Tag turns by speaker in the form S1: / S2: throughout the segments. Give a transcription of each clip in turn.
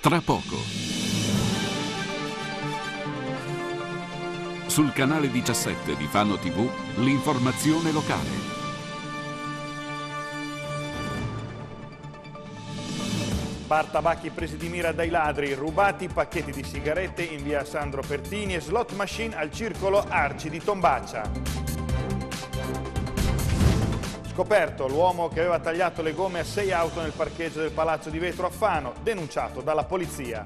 S1: tra poco. Sul canale 17 di Fano TV, l'informazione locale.
S2: Bar tabacchi presi di mira dai ladri, rubati pacchetti di sigarette in via Sandro Pertini e slot machine al circolo Arci di Tombaccia. Scoperto l'uomo che aveva tagliato le gomme a sei auto nel parcheggio del Palazzo di Vetro a Fano, denunciato dalla polizia.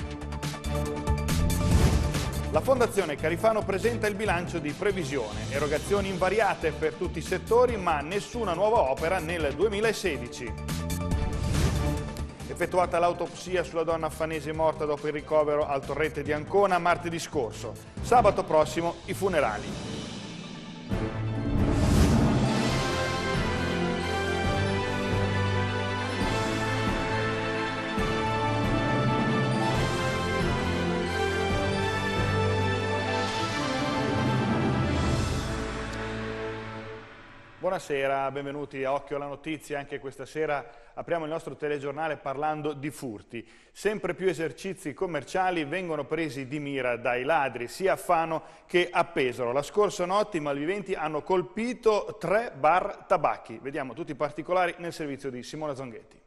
S2: La Fondazione Carifano presenta il bilancio di previsione, erogazioni invariate per tutti i settori ma nessuna nuova opera nel 2016 effettuata l'autopsia sulla donna affanese morta dopo il ricovero al torrente di Ancona martedì scorso. Sabato prossimo i funerali. Buonasera, benvenuti a Occhio alla Notizia. Anche questa sera apriamo il nostro telegiornale parlando di furti. Sempre più esercizi commerciali vengono presi di mira dai ladri, sia a Fano che a Pesaro. La scorsa notte i malviventi hanno colpito tre bar tabacchi. Vediamo tutti i particolari nel servizio di Simona Zonghetti.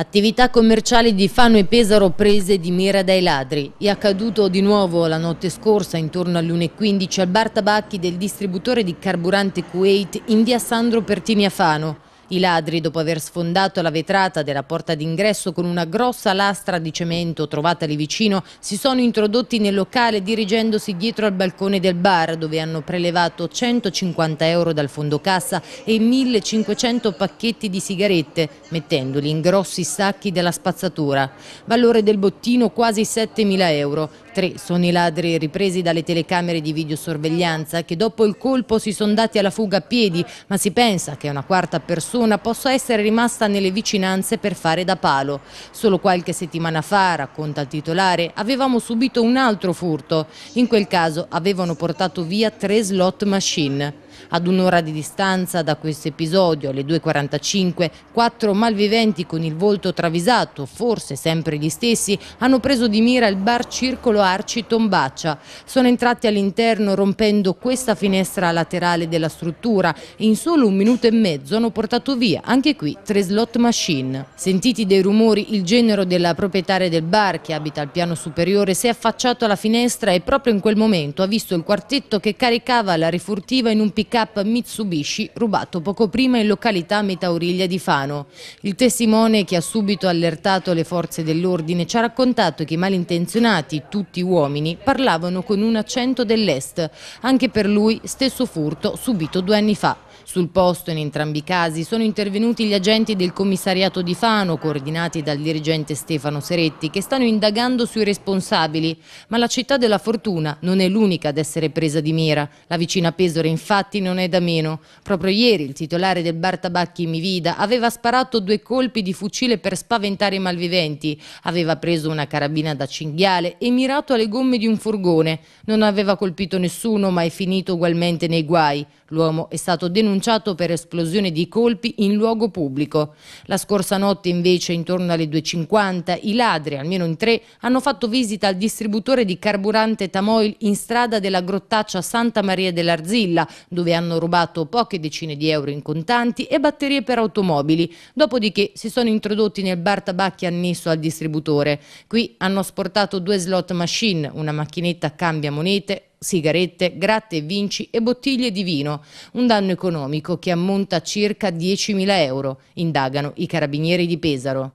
S3: Attività commerciali di Fano e Pesaro prese di mira dai ladri. È accaduto di nuovo la notte scorsa, intorno alle 1.15, al bar tabacchi del distributore di carburante Kuwait in via Sandro Pertini a Fano. I ladri, dopo aver sfondato la vetrata della porta d'ingresso con una grossa lastra di cemento trovata lì vicino, si sono introdotti nel locale dirigendosi dietro al balcone del bar dove hanno prelevato 150 euro dal fondo cassa e 1500 pacchetti di sigarette, mettendoli in grossi sacchi della spazzatura. Valore del bottino quasi 7.000 euro. Tre sono i ladri ripresi dalle telecamere di videosorveglianza che dopo il colpo si sono dati alla fuga a piedi, ma si pensa che una quarta persona possa essere rimasta nelle vicinanze per fare da palo. Solo qualche settimana fa, racconta il titolare, avevamo subito un altro furto. In quel caso avevano portato via tre slot machine. Ad un'ora di distanza da questo episodio, alle 2.45, quattro malviventi con il volto travisato, forse sempre gli stessi, hanno preso di mira il bar Circolo Arci Tombaccia. Sono entrati all'interno rompendo questa finestra laterale della struttura e in solo un minuto e mezzo hanno portato via, anche qui, tre slot machine. Sentiti dei rumori, il genero della proprietaria del bar, che abita al piano superiore, si è affacciato alla finestra e proprio in quel momento ha visto il quartetto che caricava la rifurtiva in un piccolo pick-up Mitsubishi rubato poco prima in località Metauriglia di Fano. Il testimone che ha subito allertato le forze dell'ordine ci ha raccontato che i malintenzionati, tutti uomini, parlavano con un accento dell'est. Anche per lui stesso furto subito due anni fa. Sul posto in entrambi i casi sono intervenuti gli agenti del commissariato di Fano, coordinati dal dirigente Stefano Seretti, che stanno indagando sui responsabili. Ma la città della fortuna non è l'unica ad essere presa di mira. La vicina Pesore infatti non è da meno. Proprio ieri il titolare del bar tabacchi Mivida aveva sparato due colpi di fucile per spaventare i malviventi. Aveva preso una carabina da cinghiale e mirato alle gomme di un furgone. Non aveva colpito nessuno ma è finito ugualmente nei guai. L'uomo è stato denunciato per esplosione di colpi in luogo pubblico. La scorsa notte invece, intorno alle 2.50, i ladri, almeno in tre, hanno fatto visita al distributore di carburante Tamoil in strada della grottaccia Santa Maria dell'Arzilla, dove hanno rubato poche decine di euro in contanti e batterie per automobili. Dopodiché si sono introdotti nel bar tabacchi annesso al distributore. Qui hanno asportato due slot machine, una macchinetta cambia monete, sigarette, gratte e vinci e bottiglie di vino, un danno economico che ammonta a circa 10.000 euro, indagano i carabinieri di Pesaro.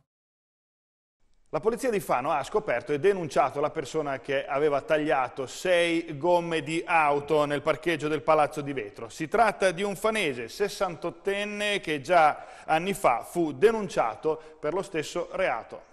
S2: La polizia di Fano ha scoperto e denunciato la persona che aveva tagliato sei gomme di auto nel parcheggio del Palazzo di Vetro. Si tratta di un fanese 68enne che già anni fa fu denunciato per lo stesso reato.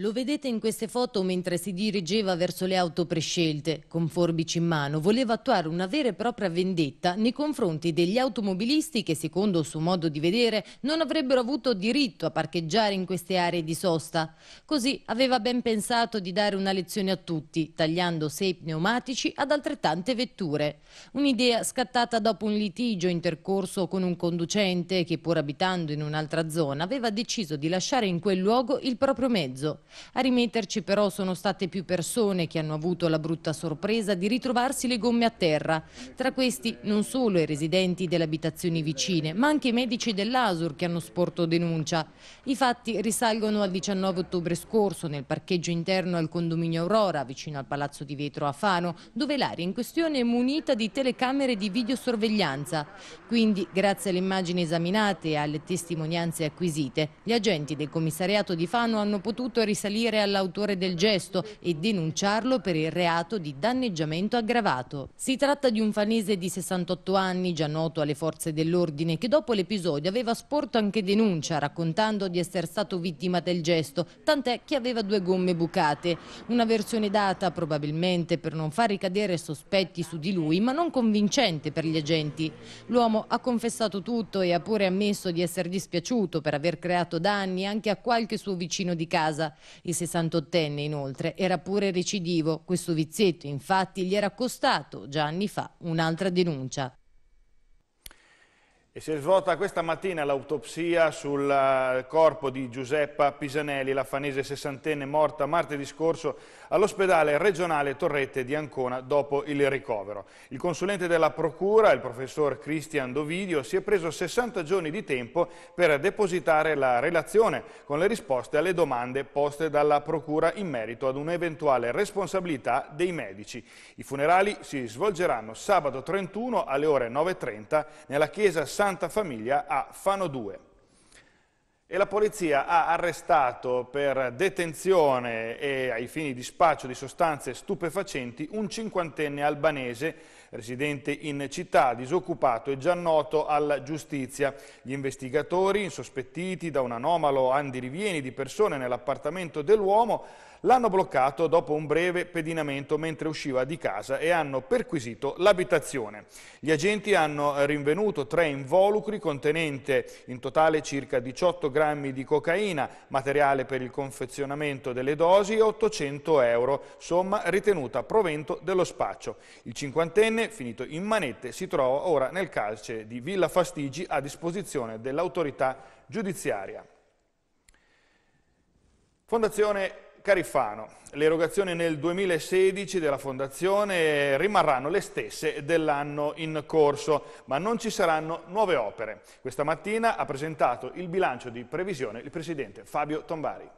S3: Lo vedete in queste foto mentre si dirigeva verso le auto prescelte. Con forbici in mano voleva attuare una vera e propria vendetta nei confronti degli automobilisti che, secondo il suo modo di vedere, non avrebbero avuto diritto a parcheggiare in queste aree di sosta. Così aveva ben pensato di dare una lezione a tutti, tagliando sei pneumatici ad altrettante vetture. Un'idea scattata dopo un litigio intercorso con un conducente che, pur abitando in un'altra zona, aveva deciso di lasciare in quel luogo il proprio mezzo. A rimetterci però sono state più persone che hanno avuto la brutta sorpresa di ritrovarsi le gomme a terra. Tra questi non solo i residenti delle abitazioni vicine, ma anche i medici dell'Asur che hanno sporto denuncia. I fatti risalgono al 19 ottobre scorso nel parcheggio interno al condominio Aurora, vicino al Palazzo di Vetro a Fano, dove l'area in questione è munita di telecamere di videosorveglianza. Quindi, grazie alle immagini esaminate e alle testimonianze acquisite, gli agenti del commissariato di Fano hanno potuto risalire risalire all'autore del gesto e denunciarlo per il reato di danneggiamento aggravato. Si tratta di un fanese di 68 anni, già noto alle forze dell'ordine, che dopo l'episodio aveva sporto anche denuncia, raccontando di essere stato vittima del gesto, tant'è che aveva due gomme bucate. Una versione data probabilmente per non far ricadere sospetti su di lui, ma non convincente per gli agenti. L'uomo ha confessato tutto e ha pure ammesso di essere dispiaciuto per aver creato danni anche a qualche suo vicino di casa. Il 68enne inoltre era pure recidivo. Questo vizietto infatti gli era costato già anni fa un'altra denuncia.
S2: E si è svolta questa mattina l'autopsia sul eh, corpo di Giuseppa Pisanelli, la fanese sessantenne morta martedì scorso all'ospedale regionale Torrette di Ancona dopo il ricovero. Il consulente della Procura, il professor Cristian Dovidio, si è preso 60 giorni di tempo per depositare la relazione con le risposte alle domande poste dalla Procura in merito ad un'eventuale responsabilità dei medici. I funerali si svolgeranno sabato 31 alle ore 9.30 nella chiesa San Santa Famiglia a Fano 2. E la polizia ha arrestato per detenzione e ai fini di spaccio di sostanze stupefacenti un cinquantenne albanese residente in città, disoccupato e già noto alla giustizia. Gli investigatori, insospettiti da un anomalo andirivieni di persone nell'appartamento dell'uomo, l'hanno bloccato dopo un breve pedinamento mentre usciva di casa e hanno perquisito l'abitazione. Gli agenti hanno rinvenuto tre involucri contenente in totale circa 18 grammi di cocaina, materiale per il confezionamento delle dosi e 800 euro, somma ritenuta provento dello spaccio. Il cinquantenne, finito in manette, si trova ora nel calce di Villa Fastigi a disposizione dell'autorità giudiziaria. Fondazione Carifano. Le erogazioni nel 2016 della Fondazione rimarranno le stesse dell'anno in corso, ma non ci saranno nuove opere. Questa mattina ha presentato il bilancio di previsione il Presidente Fabio Tombari.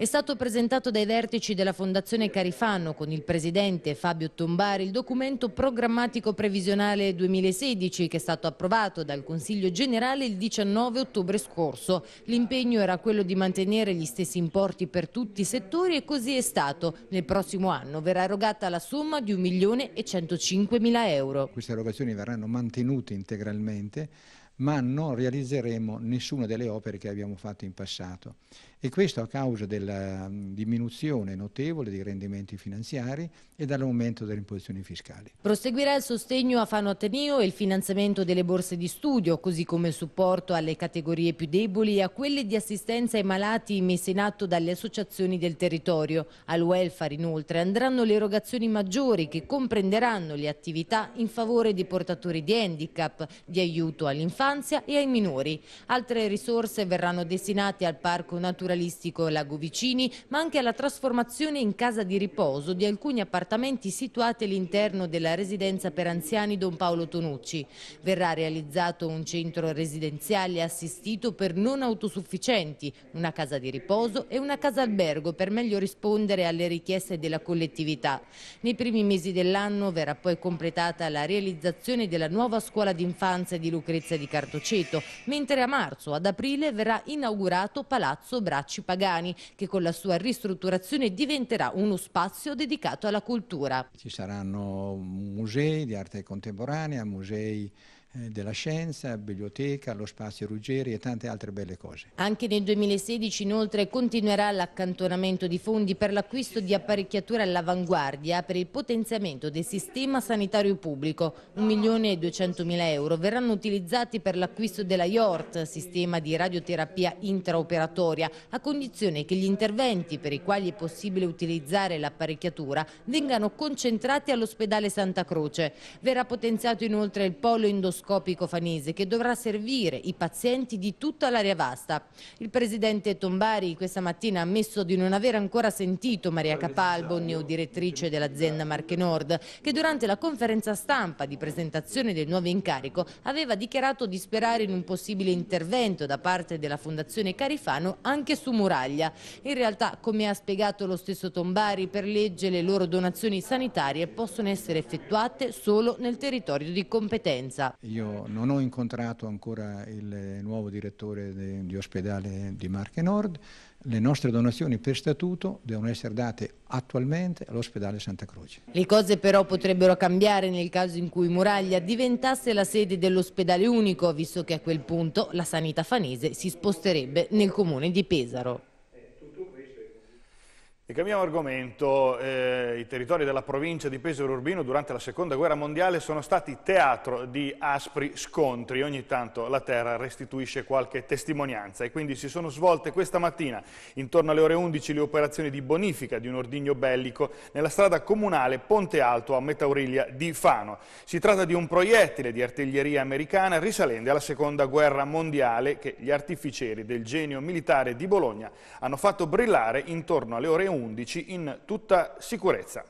S3: È stato presentato dai vertici della Fondazione Carifano con il presidente Fabio Tombari il documento programmatico previsionale 2016 che è stato approvato dal Consiglio generale il 19 ottobre scorso. L'impegno era quello di mantenere gli stessi importi per tutti i settori e così è stato. Nel prossimo anno verrà erogata la somma di 1 milione e 105 mila euro.
S4: Queste erogazioni verranno mantenute integralmente ma non realizzeremo nessuna delle opere che abbiamo fatto in passato e questo a causa della diminuzione notevole dei rendimenti finanziari e dall'aumento delle imposizioni fiscali.
S3: Proseguirà il sostegno a Fano Ateneo e il finanziamento delle borse di studio, così come il supporto alle categorie più deboli e a quelle di assistenza ai malati messe in atto dalle associazioni del territorio. Al welfare inoltre andranno le erogazioni maggiori che comprenderanno le attività in favore dei portatori di handicap, di aiuto all'infanzia e ai minori. Altre risorse verranno destinate al parco naturale naturalistico Lago Vicini, ma anche alla trasformazione in casa di riposo di alcuni appartamenti situati all'interno della residenza per anziani Don Paolo Tonucci. Verrà realizzato un centro residenziale assistito per non autosufficienti, una casa di riposo e una casa albergo per meglio rispondere alle richieste della collettività. Nei primi mesi dell'anno verrà poi completata la realizzazione della nuova scuola d'infanzia di Lucrezia di Cartoceto, mentre a marzo, ad aprile, verrà inaugurato Palazzo Braccio Bracci Pagani, che con la sua ristrutturazione diventerà uno spazio dedicato alla cultura.
S4: Ci saranno musei di arte contemporanea, musei della scienza, biblioteca, lo spazio Ruggeri e tante altre belle cose.
S3: Anche nel 2016 inoltre continuerà l'accantonamento di fondi per l'acquisto di apparecchiature all'avanguardia per il potenziamento del sistema sanitario pubblico. 1 milione e 200 mila euro verranno utilizzati per l'acquisto della IORT, sistema di radioterapia intraoperatoria, a condizione che gli interventi per i quali è possibile utilizzare l'apparecchiatura vengano concentrati all'ospedale Santa Croce. Verrà potenziato inoltre il polo endoscopico endoscopico fanese che dovrà servire i pazienti di tutta l'area vasta. Il presidente Tombari questa mattina ha ammesso di non aver ancora sentito Maria Capalbo, neodirettrice dell'azienda Marche Nord, che durante la conferenza stampa di presentazione del nuovo incarico aveva dichiarato di sperare in un possibile intervento da parte della Fondazione Carifano anche su Muraglia. In realtà, come ha spiegato lo stesso Tombari, per legge le loro donazioni sanitarie possono essere effettuate solo nel territorio di competenza.
S4: Io non ho incontrato ancora il nuovo direttore de, di ospedale di Marche Nord, le nostre donazioni per statuto devono essere date attualmente all'ospedale Santa Croce.
S3: Le cose però potrebbero cambiare nel caso in cui Muraglia diventasse la sede dell'ospedale unico, visto che a quel punto la sanità fanese si sposterebbe nel comune di Pesaro.
S2: E cambiamo argomento, eh, i territori della provincia di Pesaro Urbino durante la seconda guerra mondiale sono stati teatro di aspri scontri, ogni tanto la terra restituisce qualche testimonianza. E quindi si sono svolte questa mattina intorno alle ore 11 le operazioni di bonifica di un ordigno bellico nella strada comunale Ponte Alto a Metauriglia di Fano. Si tratta di un proiettile di artiglieria americana risalente alla seconda guerra mondiale che gli artificieri del genio militare di Bologna hanno fatto brillare intorno alle ore 11 11 in tutta sicurezza.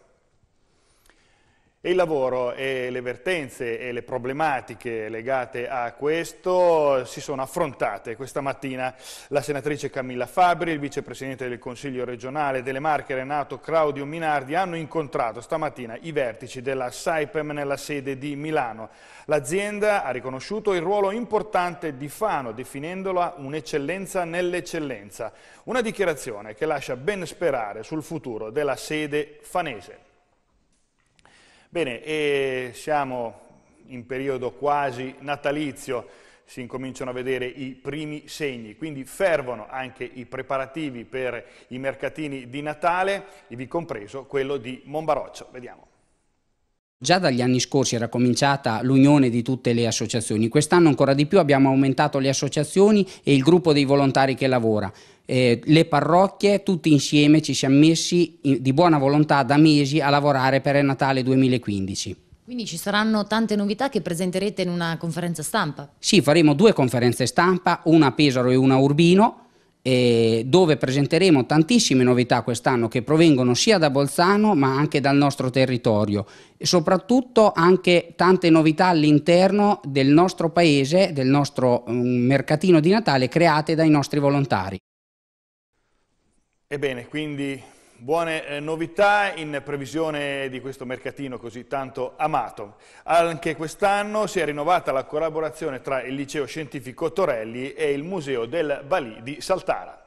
S2: Il lavoro e le vertenze e le problematiche legate a questo si sono affrontate questa mattina. La senatrice Camilla Fabri, il vicepresidente del Consiglio regionale delle Marche Renato Claudio Minardi hanno incontrato stamattina i vertici della Saipem nella sede di Milano. L'azienda ha riconosciuto il ruolo importante di Fano, definendola un'eccellenza nell'eccellenza. Una dichiarazione che lascia ben sperare sul futuro della sede fanese. Bene, siamo in periodo quasi natalizio, si incominciano a vedere i primi segni, quindi fervono anche i preparativi per i mercatini di Natale, ivi compreso quello di Monbaroccio. Vediamo.
S5: Già dagli anni scorsi era cominciata l'unione di tutte le associazioni, quest'anno ancora di più abbiamo aumentato le associazioni e il gruppo dei volontari che lavora. Eh, le parrocchie tutti insieme ci siamo messi in, di buona volontà da mesi a lavorare per il Natale 2015.
S3: Quindi ci saranno tante novità che presenterete in una conferenza stampa?
S5: Sì, faremo due conferenze stampa, una a Pesaro e una a Urbino, eh, dove presenteremo tantissime novità quest'anno che provengono sia da Bolzano ma anche dal nostro territorio e soprattutto anche tante novità all'interno del nostro paese, del nostro um, mercatino di Natale create dai nostri volontari.
S2: Ebbene, quindi buone eh, novità in previsione di questo mercatino così tanto amato. Anche quest'anno si è rinnovata la collaborazione tra il Liceo Scientifico Torelli e il Museo del Balì di Saltara.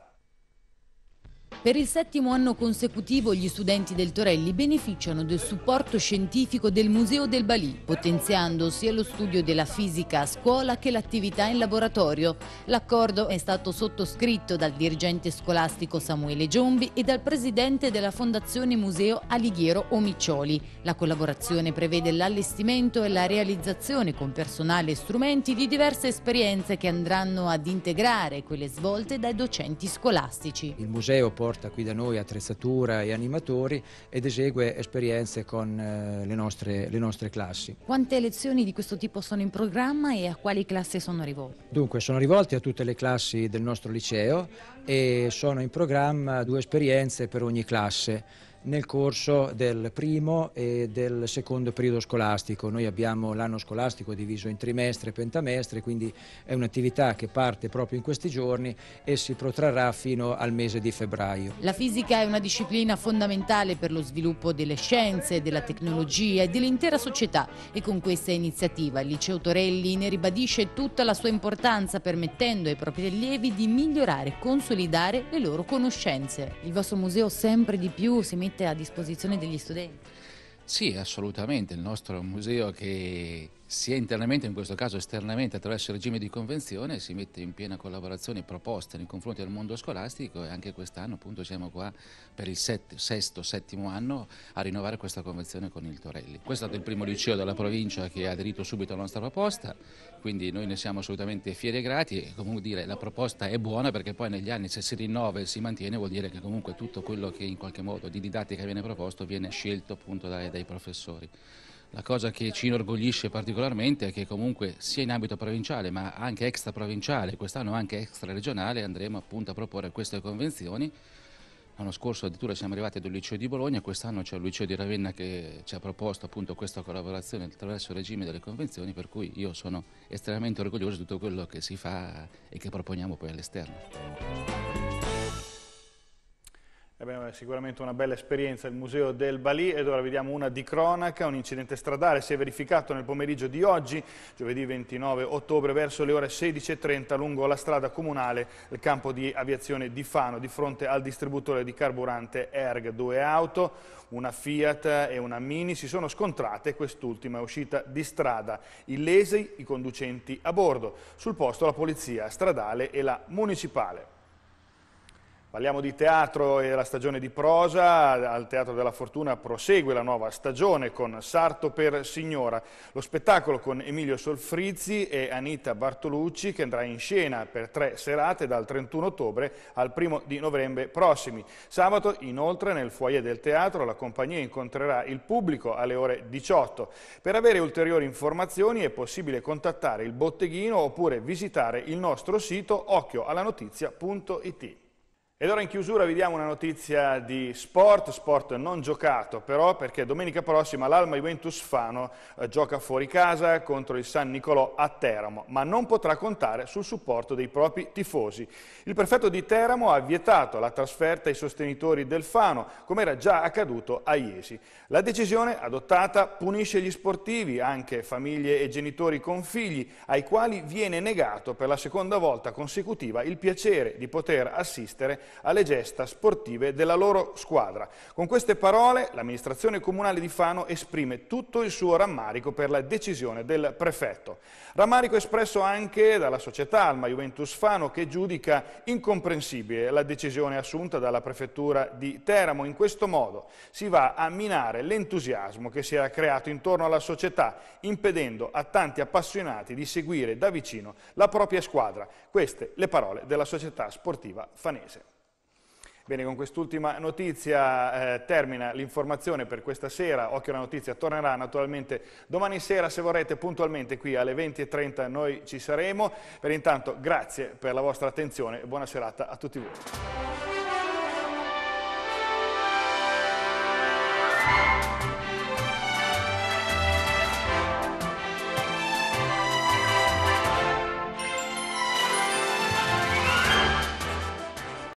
S3: Per il settimo anno consecutivo gli studenti del Torelli beneficiano del supporto scientifico del Museo del Balì, potenziando sia lo studio della fisica a scuola che l'attività in laboratorio. L'accordo è stato sottoscritto dal dirigente scolastico Samuele Giombi e dal presidente della Fondazione Museo Alighiero Omiccioli. La collaborazione prevede l'allestimento e la realizzazione con personale e strumenti di diverse esperienze che andranno ad integrare quelle svolte dai docenti scolastici.
S6: Il museo porta porta qui da noi attrezzatura e animatori ed esegue esperienze con eh, le, nostre, le nostre classi.
S3: Quante lezioni di questo tipo sono in programma e a quali classi sono rivolte?
S6: Dunque sono rivolte a tutte le classi del nostro liceo e sono in programma due esperienze per ogni classe nel corso del primo e del secondo periodo scolastico. Noi abbiamo l'anno scolastico diviso in trimestre e pentamestre, quindi è un'attività che parte proprio in questi giorni e si protrarrà fino al mese di febbraio.
S3: La fisica è una disciplina fondamentale per lo sviluppo delle scienze, della tecnologia e dell'intera società e con questa iniziativa il Liceo Torelli ne ribadisce tutta la sua importanza permettendo ai propri allievi di migliorare e consolidare le loro conoscenze. Il vostro museo sempre di più si mette a disposizione degli studenti.
S7: Sì, assolutamente, il nostro museo che sia internamente, in questo caso esternamente, attraverso il regime di convenzione, si mette in piena collaborazione proposte nei confronti del mondo scolastico e anche quest'anno appunto siamo qua per il set, sesto, settimo anno a rinnovare questa convenzione con il Torelli. Questo è stato il primo liceo della provincia che ha aderito subito alla nostra proposta, quindi noi ne siamo assolutamente fieri e grati e comunque dire la proposta è buona perché poi negli anni se si rinnova e si mantiene vuol dire che comunque tutto quello che in qualche modo di didattica viene proposto viene scelto appunto dai, dai professori. La cosa che ci inorgoglisce particolarmente è che comunque sia in ambito provinciale ma anche extraprovinciale, quest'anno anche extraregionale andremo appunto a proporre queste convenzioni. L'anno scorso addirittura siamo arrivati ad un liceo di Bologna, quest'anno c'è il liceo di Ravenna che ci ha proposto appunto questa collaborazione attraverso il regime delle convenzioni, per cui io sono estremamente orgoglioso di tutto quello che si fa e che proponiamo poi all'esterno.
S2: Abbiamo sicuramente una bella esperienza il Museo del Balì ed ora vediamo una di cronaca, un incidente stradale si è verificato nel pomeriggio di oggi, giovedì 29 ottobre, verso le ore 16.30 lungo la strada comunale del campo di aviazione di Fano, di fronte al distributore di carburante Erg. Due auto, una Fiat e una Mini si sono scontrate, quest'ultima è uscita di strada, illesi i conducenti a bordo, sul posto la polizia stradale e la municipale. Parliamo di teatro e della stagione di prosa, al Teatro della Fortuna prosegue la nuova stagione con Sarto per Signora, lo spettacolo con Emilio Solfrizzi e Anita Bartolucci che andrà in scena per tre serate dal 31 ottobre al 1 di novembre prossimi. Sabato inoltre nel foyer del teatro la compagnia incontrerà il pubblico alle ore 18. Per avere ulteriori informazioni è possibile contattare il botteghino oppure visitare il nostro sito occhioallanotizia.it. Ed ora in chiusura vediamo una notizia di sport, sport non giocato però perché domenica prossima l'Alma Juventus Fano eh, gioca fuori casa contro il San Nicolò a Teramo, ma non potrà contare sul supporto dei propri tifosi. Il prefetto di Teramo ha vietato la trasferta ai sostenitori del Fano, come era già accaduto a Iesi. La decisione adottata punisce gli sportivi, anche famiglie e genitori con figli, ai quali viene negato per la seconda volta consecutiva il piacere di poter assistere alle gesta sportive della loro squadra. Con queste parole l'amministrazione comunale di Fano esprime tutto il suo rammarico per la decisione del prefetto. Rammarico espresso anche dalla società Alma Juventus Fano che giudica incomprensibile la decisione assunta dalla prefettura di Teramo. In questo modo si va a minare l'entusiasmo che si era creato intorno alla società, impedendo a tanti appassionati di seguire da vicino la propria squadra. Queste le parole della società sportiva fanese. Bene, con quest'ultima notizia eh, termina l'informazione per questa sera. Occhio alla notizia tornerà naturalmente domani sera, se vorrete, puntualmente qui alle 20.30 noi ci saremo. Per intanto grazie per la vostra attenzione e buona serata a tutti voi.